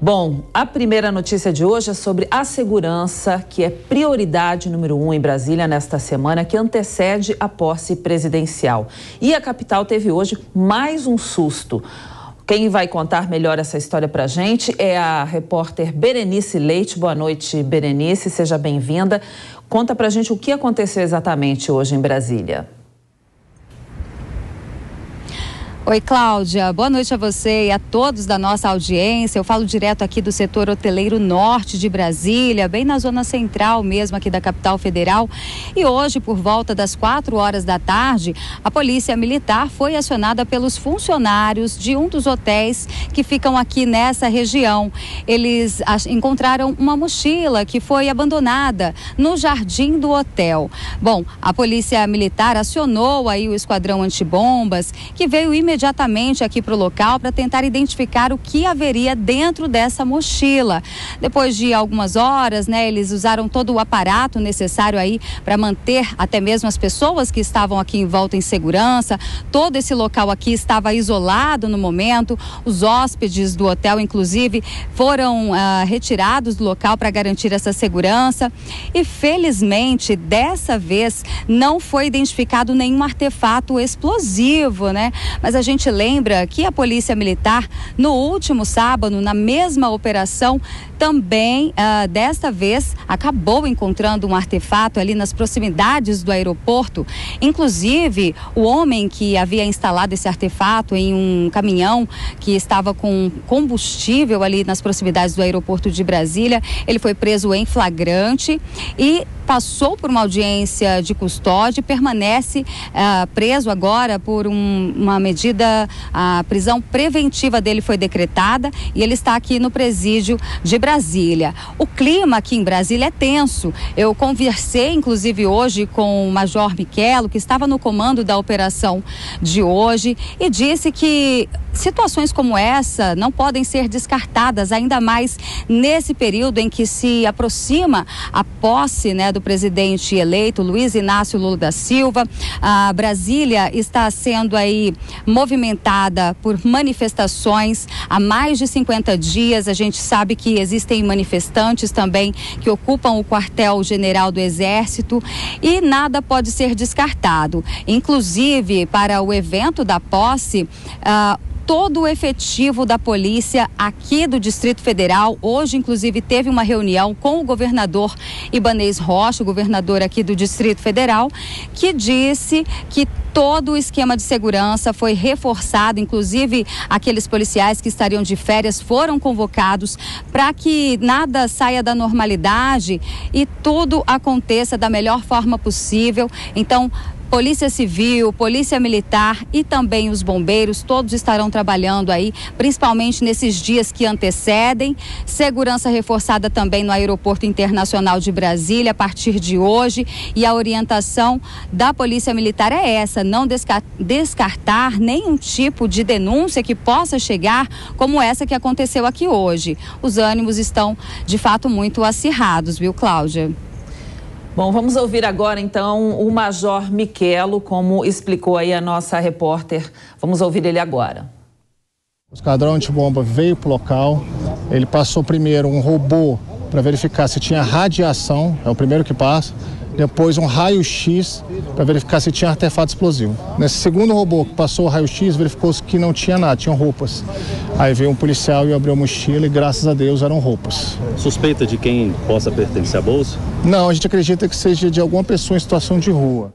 Bom, a primeira notícia de hoje é sobre a segurança, que é prioridade número um em Brasília nesta semana, que antecede a posse presidencial. E a capital teve hoje mais um susto. Quem vai contar melhor essa história para a gente é a repórter Berenice Leite. Boa noite, Berenice, seja bem-vinda. Conta para a gente o que aconteceu exatamente hoje em Brasília. Oi, Cláudia. Boa noite a você e a todos da nossa audiência. Eu falo direto aqui do setor hoteleiro norte de Brasília, bem na zona central mesmo aqui da capital federal. E hoje, por volta das quatro horas da tarde, a polícia militar foi acionada pelos funcionários de um dos hotéis que ficam aqui nessa região. Eles encontraram uma mochila que foi abandonada no jardim do hotel. Bom, a polícia militar acionou aí o esquadrão antibombas que veio imediatamente imediatamente aqui para o local para tentar identificar o que haveria dentro dessa mochila. Depois de algumas horas, né, eles usaram todo o aparato necessário aí para manter até mesmo as pessoas que estavam aqui em volta em segurança. Todo esse local aqui estava isolado no momento. Os hóspedes do hotel, inclusive, foram ah, retirados do local para garantir essa segurança. E felizmente, dessa vez, não foi identificado nenhum artefato explosivo, né? Mas a gente lembra que a Polícia Militar, no último sábado, na mesma operação, também, uh, desta vez, acabou encontrando um artefato ali nas proximidades do aeroporto. Inclusive, o homem que havia instalado esse artefato em um caminhão que estava com combustível ali nas proximidades do aeroporto de Brasília, ele foi preso em flagrante e passou por uma audiência de custódia e permanece uh, preso agora por um, uma medida, a prisão preventiva dele foi decretada e ele está aqui no presídio de Brasília. O clima aqui em Brasília é tenso. Eu conversei, inclusive, hoje com o Major Miquelo, que estava no comando da operação de hoje, e disse que situações como essa não podem ser descartadas, ainda mais nesse período em que se aproxima a posse né, do presidente eleito Luiz Inácio Lula da Silva. A Brasília está sendo aí movimentada por manifestações há mais de 50 dias. A gente sabe que existem manifestantes também que ocupam o quartel-general do Exército e nada pode ser descartado. Inclusive, para o evento da posse, uh, todo o efetivo da polícia aqui do Distrito Federal. Hoje, inclusive, teve uma reunião com o governador Ibanês Rocha, o governador aqui do Distrito Federal, que disse que todo o esquema de segurança foi reforçado, inclusive aqueles policiais que estariam de férias foram convocados para que nada saia da normalidade e tudo aconteça da melhor forma possível. Então, Polícia Civil, Polícia Militar e também os bombeiros, todos estarão trabalhando aí, principalmente nesses dias que antecedem. Segurança reforçada também no Aeroporto Internacional de Brasília a partir de hoje. E a orientação da Polícia Militar é essa: não descartar nenhum tipo de denúncia que possa chegar, como essa que aconteceu aqui hoje. Os ânimos estão de fato muito acirrados, viu, Cláudia? Bom, vamos ouvir agora então o Major Miquelo, como explicou aí a nossa repórter. Vamos ouvir ele agora. O esquadrão antibomba veio para o local, ele passou primeiro um robô para verificar se tinha radiação, é o primeiro que passa depois um raio-x para verificar se tinha artefato explosivo. Nesse segundo robô que passou o raio-x, verificou que não tinha nada, tinham roupas. Aí veio um policial e abriu a mochila e graças a Deus eram roupas. Suspeita de quem possa pertencer à bolsa? Não, a gente acredita que seja de alguma pessoa em situação de rua.